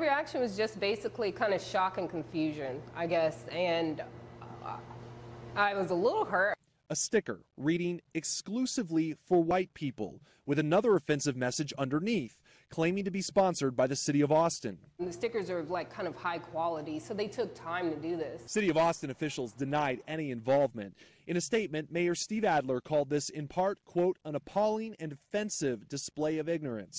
reaction was just basically kind of shock and confusion, I guess, and uh, I was a little hurt. A sticker reading exclusively for white people with another offensive message underneath, claiming to be sponsored by the city of Austin. And the stickers are like kind of high quality, so they took time to do this. City of Austin officials denied any involvement. In a statement, Mayor Steve Adler called this in part, quote, an appalling and offensive display of ignorance.